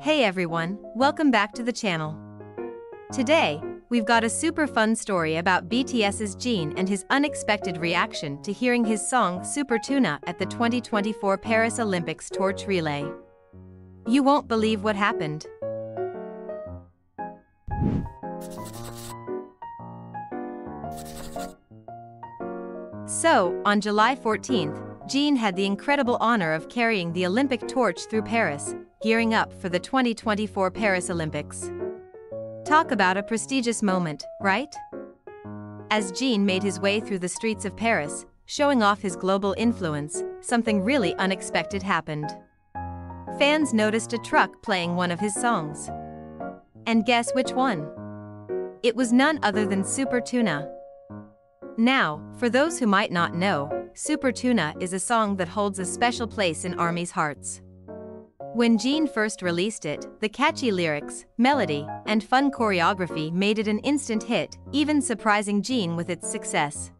Hey everyone, welcome back to the channel. Today, we've got a super fun story about BTS's Jin and his unexpected reaction to hearing his song Super Tuna at the 2024 Paris Olympics torch relay. You won't believe what happened. So, on July 14th, Jin had the incredible honor of carrying the Olympic torch through Paris, gearing up for the 2024 Paris Olympics. Talk about a prestigious moment, right? As Jin made his way through the streets of Paris, showing off his global influence, something really unexpected happened. Fans noticed a truck playing one of his songs. And guess which one? It was none other than Super Tuna. Now, for those who might not know, Super Tuna is a song that holds a special place in ARMY's hearts. When Jin first released it, the catchy lyrics, melody, and fun choreography made it an instant hit, even surprising Jin with its success.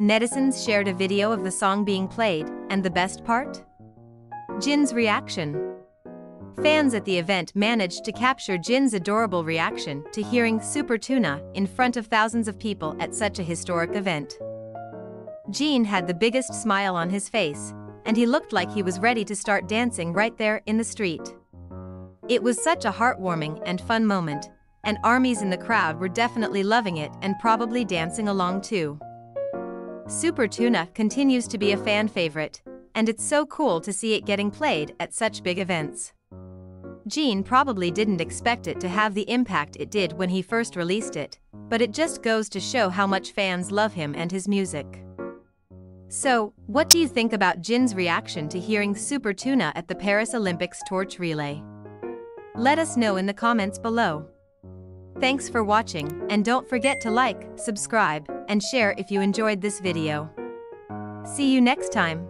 Netizens shared a video of the song being played, and the best part? Jin's reaction. Fans at the event managed to capture Jin's adorable reaction to hearing Super Tuna in front of thousands of people at such a historic event. Jin had the biggest smile on his face, and he looked like he was ready to start dancing right there in the street. It was such a heartwarming and fun moment, and armies in the crowd were definitely loving it and probably dancing along too. Super Tuna continues to be a fan favorite, and it's so cool to see it getting played at such big events. Jin probably didn't expect it to have the impact it did when he first released it, but it just goes to show how much fans love him and his music. So, what do you think about Jin's reaction to hearing Super Tuna at the Paris Olympics torch relay? Let us know in the comments below. Thanks for watching, and don't forget to like, subscribe, and share if you enjoyed this video. See you next time.